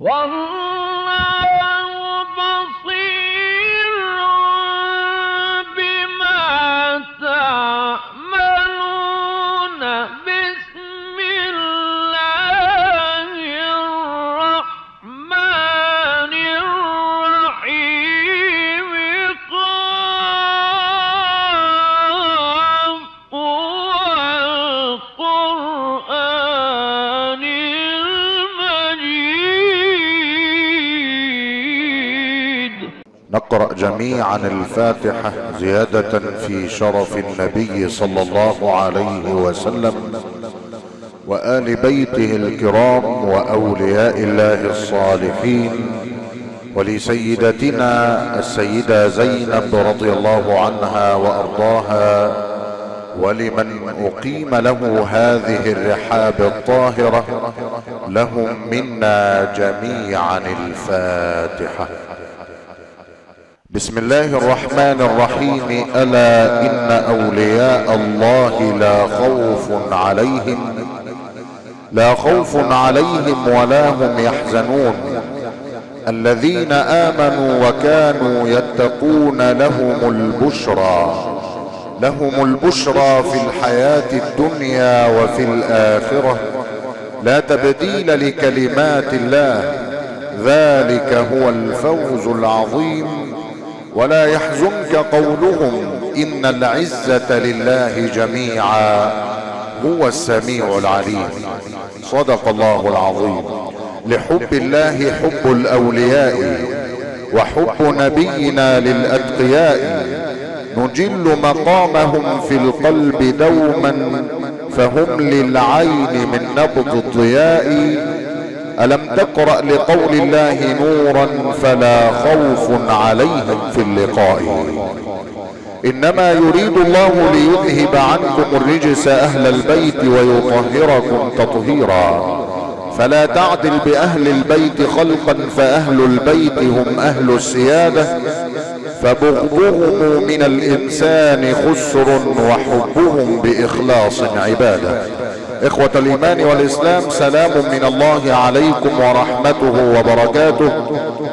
والله نقرأ جميعا الفاتحة زيادة في شرف النبي صلى الله عليه وسلم وآل بيته الكرام وأولياء الله الصالحين ولسيدتنا السيدة زينب رضي الله عنها وأرضاها ولمن أقيم له هذه الرحاب الطاهرة لهم منا جميعا الفاتحة. بسم الله الرحمن الرحيم. ألا إن أولياء الله لا خوف عليهم لا خوف عليهم ولا هم يحزنون. الذين آمنوا وكانوا يتقون لهم البشرى لهم البشرى في الحياة الدنيا وفي الآخرة. لا تبديل لكلمات الله ذلك هو الفوز العظيم. ولا يحزنك قولهم إن العزة لله جميعا. هو السميع العليم. صدق الله العظيم. لحب الله حب الأولياء وحب نبينا للأتقياء. نجل مقامهم في القلب دوما فهم للعين من نبض الضياء. ألم تقرأ لقول الله نورا فلا خوف عليهم في اللقاء؟ إنما يريد الله ليذهب عنكم الرجس أهل البيت ويطهركم تطهيرا. فلا تعدل بأهل البيت خلقا فأهل البيت هم أهل السيادة. فبغضهم من الإنسان خسر وحبهم بإخلاص عبادة. إخوة الإيمان والإسلام سلام من الله عليكم ورحمته وبركاته.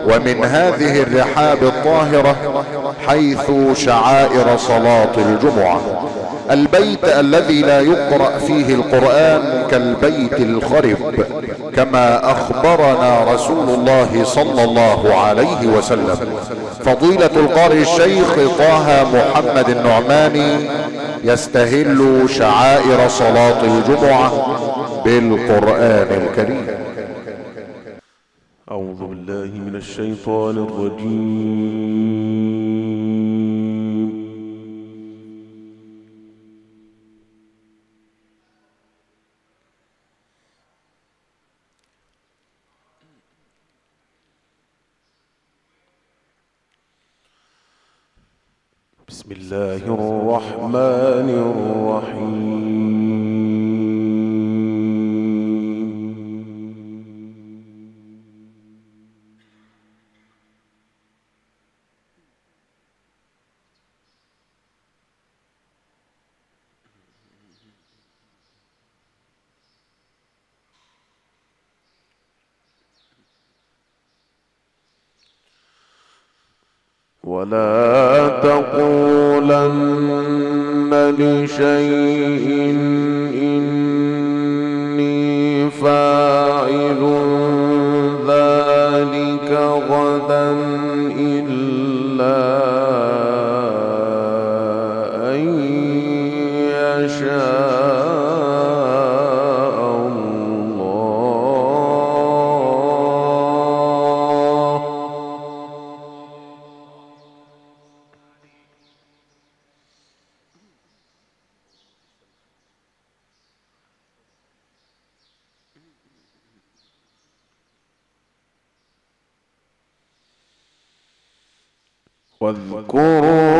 ومن هذه الرحاب الطاهرة حيث شعائر صلاة الجمعة. البيت الذي لا يقرأ فيه القرآن كالبيت الخرب كما أخبرنا رسول الله صلى الله عليه وسلم. فضيلة القارئ الشيخ طه محمد النعماني يستهل شعائر صلاة الجمعة بالقرآن الكريم. أعوذ بالله من الشيطان الرجيم. بسم الله الرحمن الرحيم. ولا تقولن لشيء إني فاعل واذكر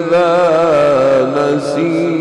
إذا نسيت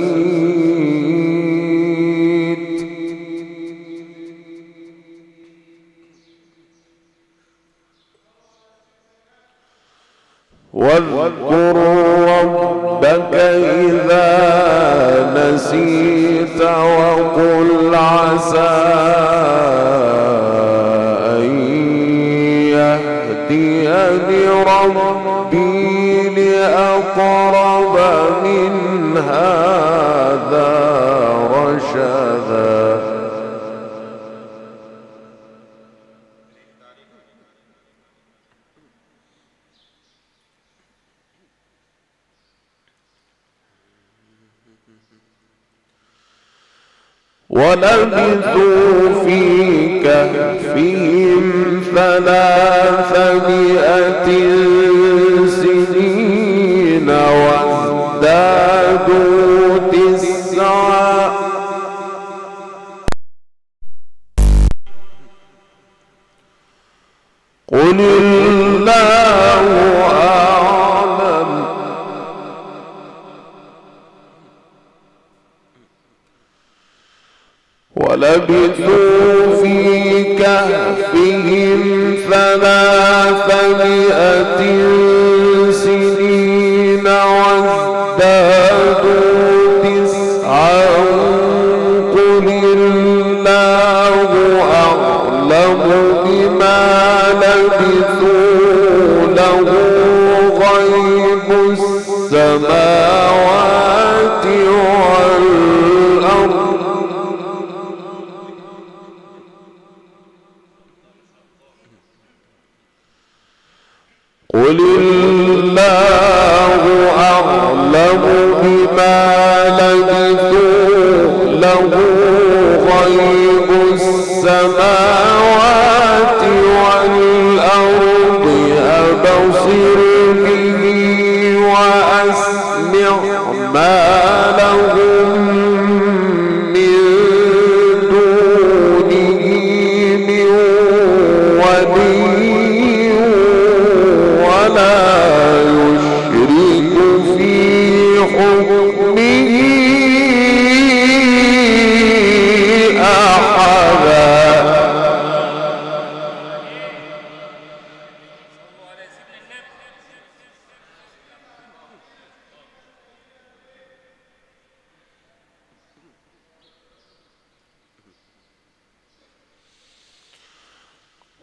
ولبثوا في كهفهم ثلاثمائة سنين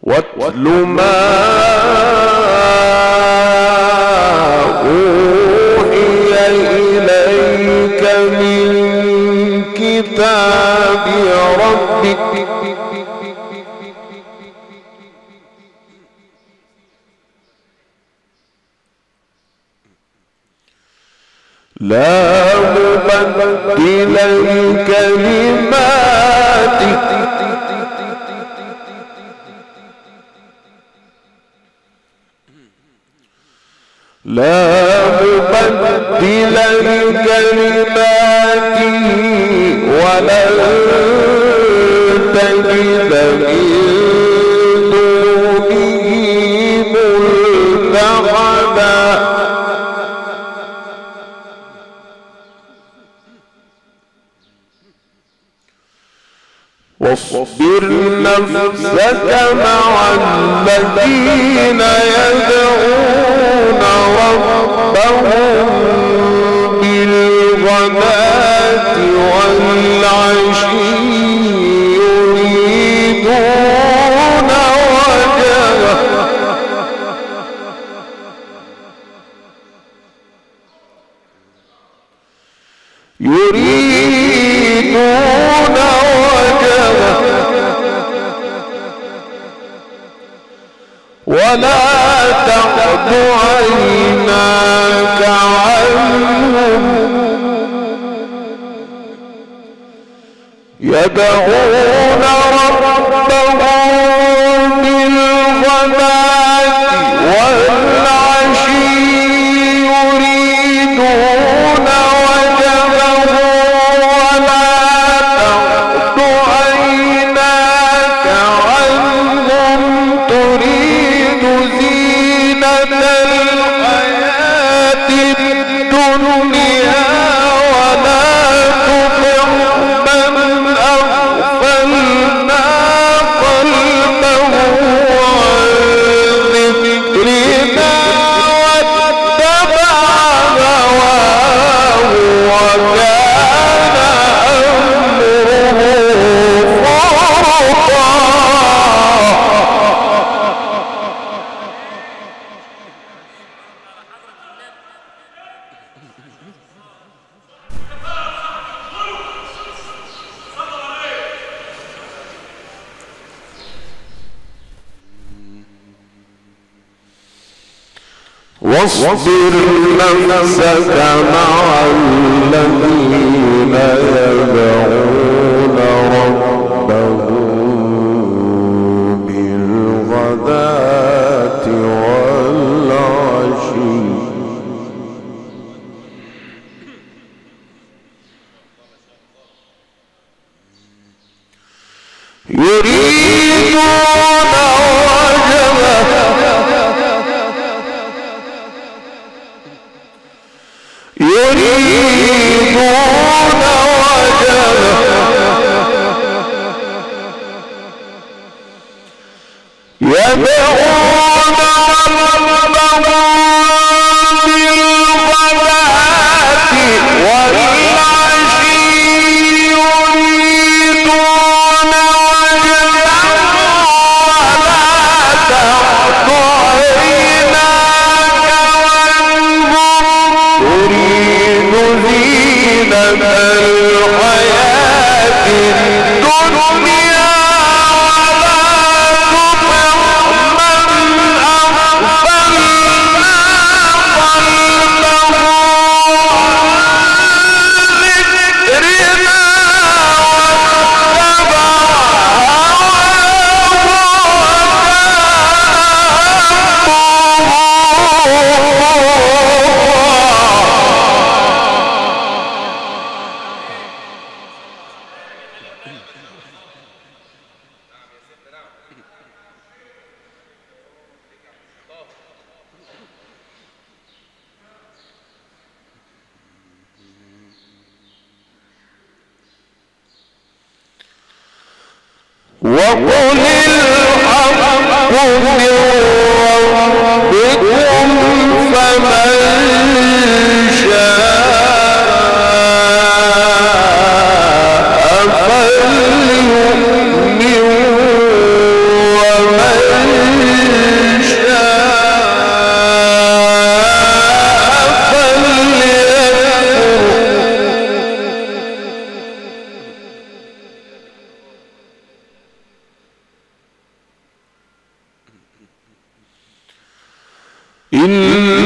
واتل ما عنهم واصبر نفسك مع الذين يدعون تريد زينة إن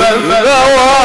نعم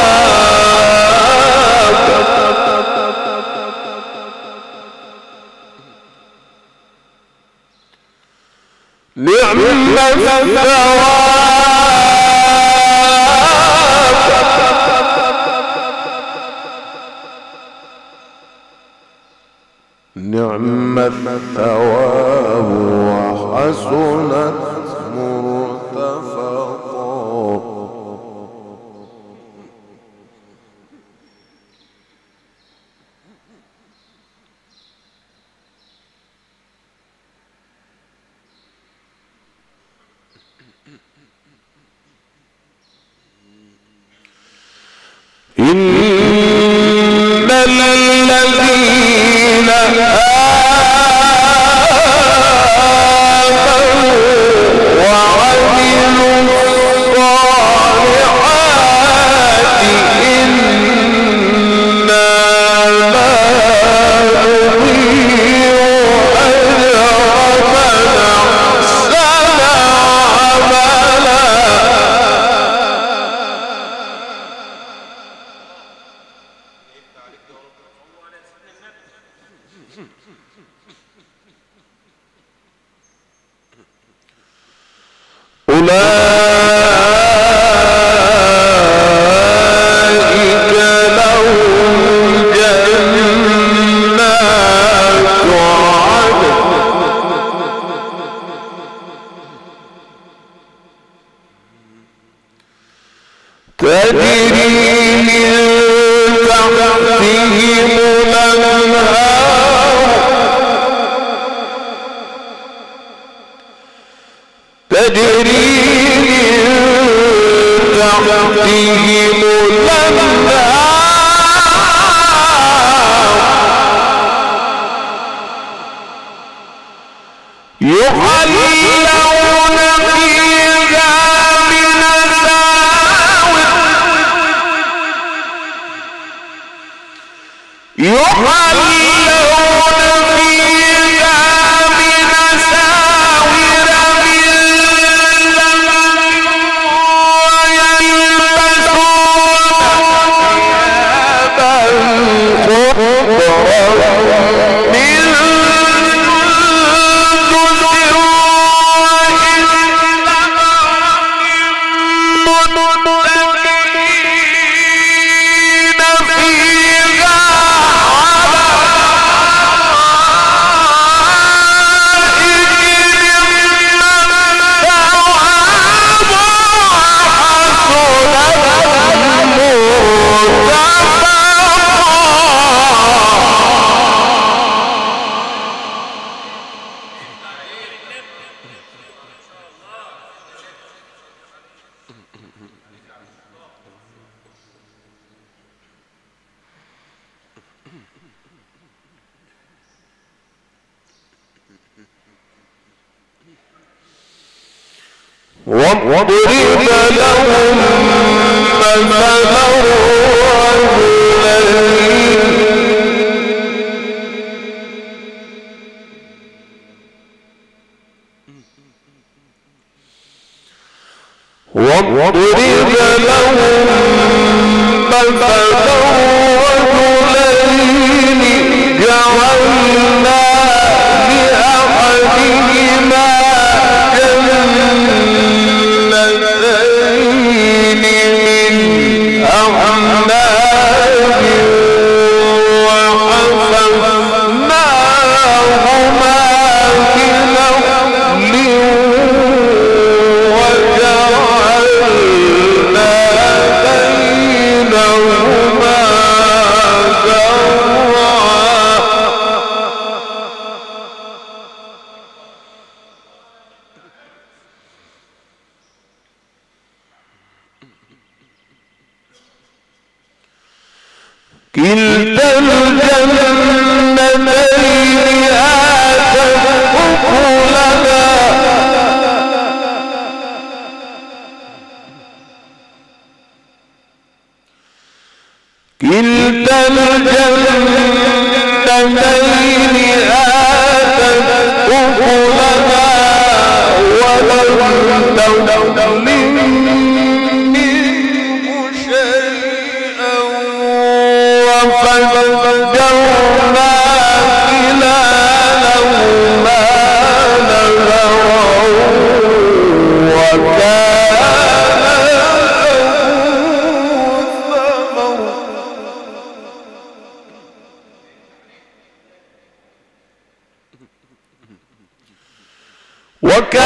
وكان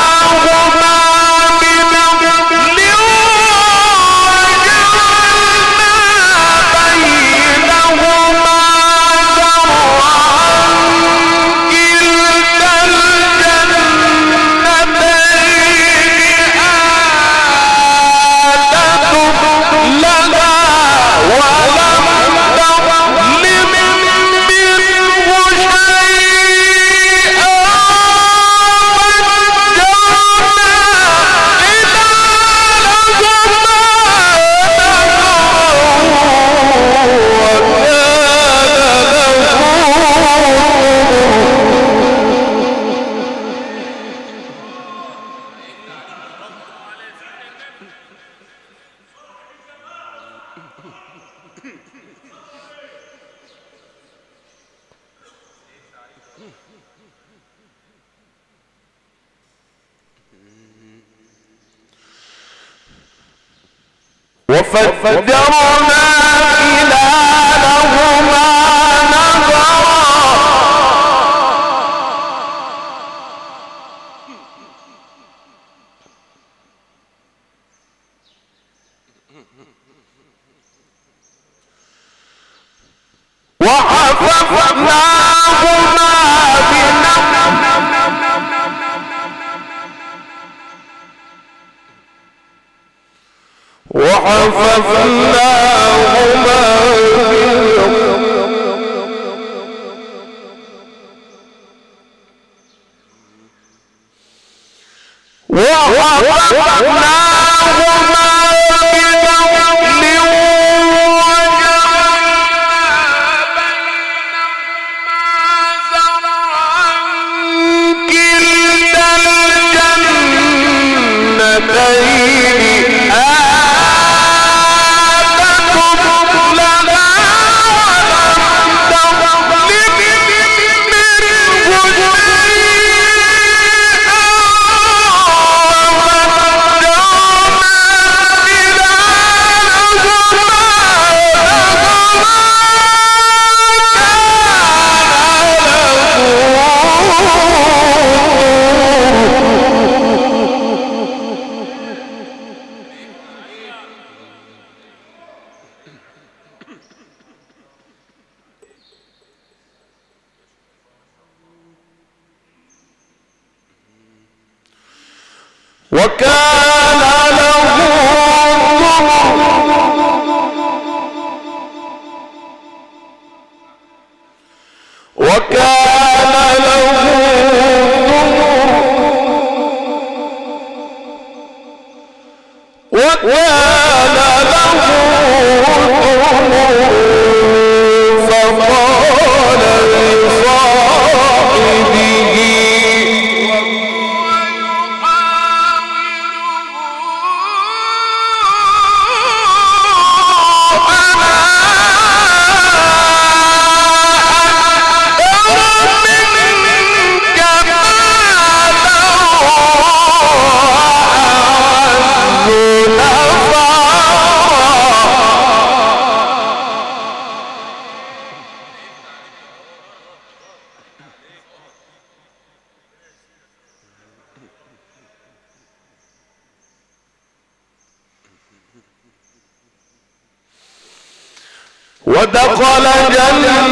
defendió وكان له ودخل جنته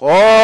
قال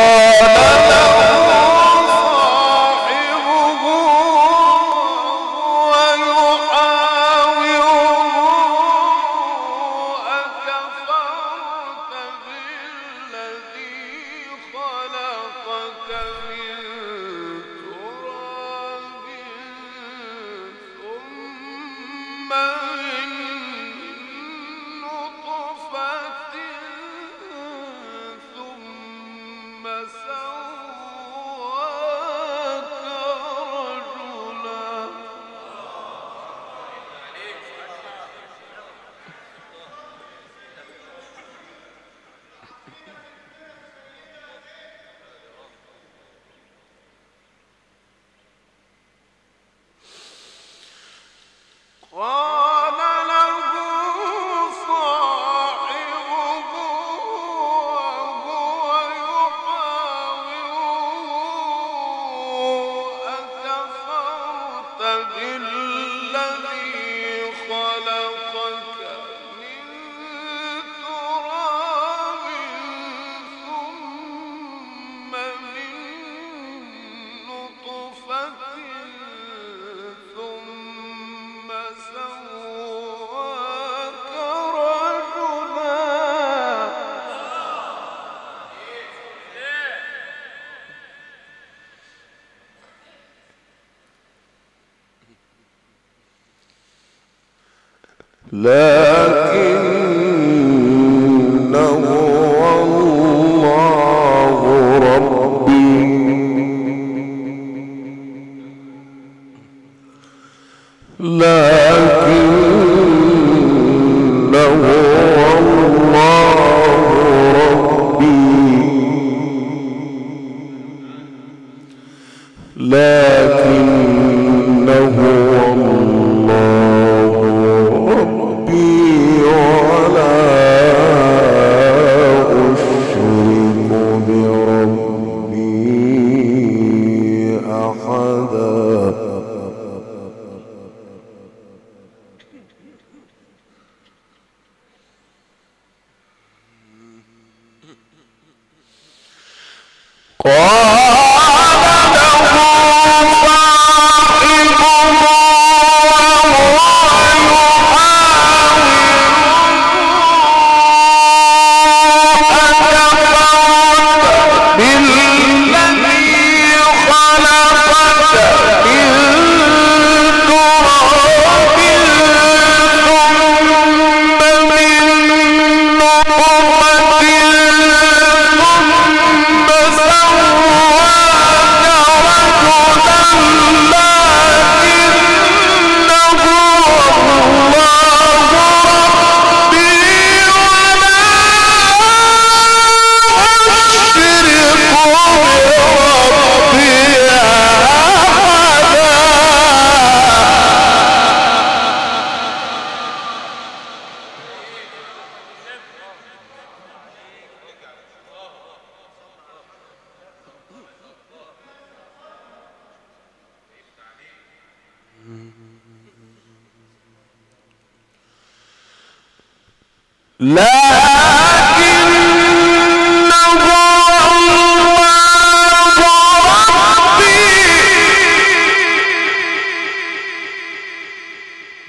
لا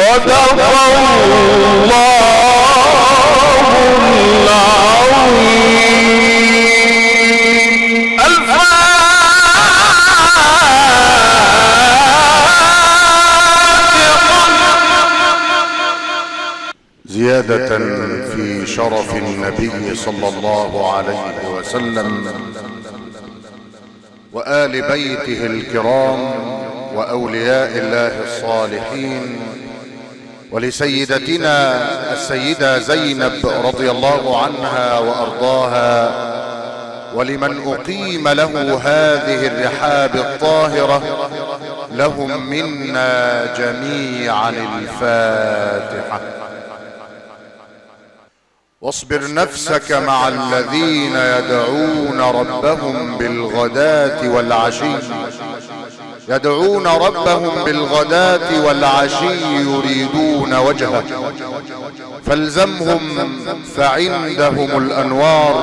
صدق الله العظيم زيادة في شرف النبي صلى الله عليه وسلم وآل بيته الكرام وأولياء الله الصالحين ولسيدتنا السيدة زينب رضي الله عنها وأرضاها ولمن أقيم له هذه الرحاب الطاهرة لهم منا جميعا الفاتحة. واصبر نفسك مع الذين يدعون ربهم بالغداة والعشي. يدعون ربهم بالغداة والعشي يريدون وجهه. فالزمهم فعندهم الأنوار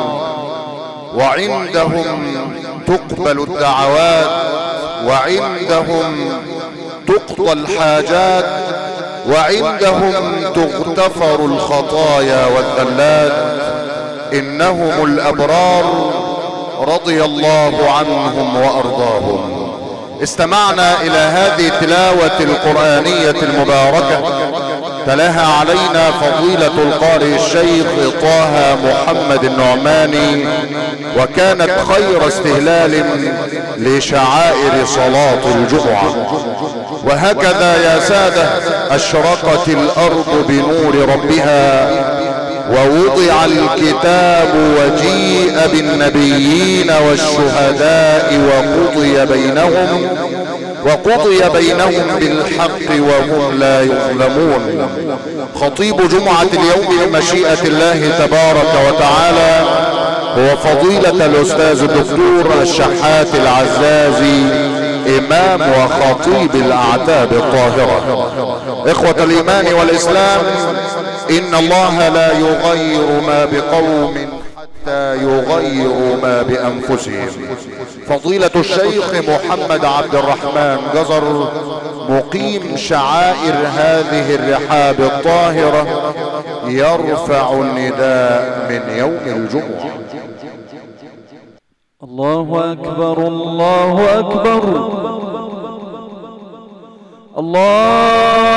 وعندهم تقبل الدعوات وعندهم تقضى الحاجات وعندهم تغتفر الخطايا والذلات. إنهم الأبرار رضي الله عنهم وأرضاهم. استمعنا إلى هذه التلاوة القرآنية المباركة. تلاها علينا فضيلة القارئ الشيخ طه محمد النعماني وكانت خير استهلال لشعائر صلاة الجمعة. وهكذا يا سادة أشرقت الأرض بنور ربها. ووضع الكتاب وجيء بالنبيين والشهداء وقضي بينهم وقضي بينهم بالحق وهم لا يظلمون. خطيب جمعة اليوم بمشيئة الله تبارك وتعالى هو فضيلة الأستاذ الدكتور الشحات العزازي إمام وخطيب الأعتاب الطاهرة. إخوة الإيمان والإسلام إن الله لا يغير ما بقوم حتى يغيروا ما بأنفسهم. فضيلة الشيخ محمد عبد الرحمن جزر مقيم شعائر هذه الرحاب الطاهرة يرفع النداء من يوم الجمعة. الله أكبر الله أكبر. الله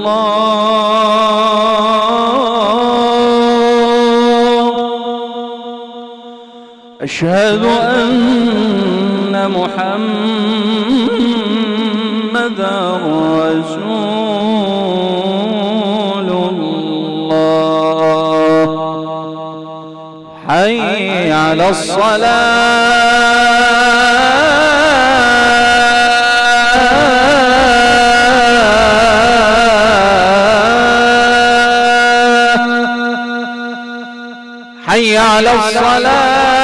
الله. أشهد أن محمد رسول الله. حي على الصلاة. حي على الصلاة.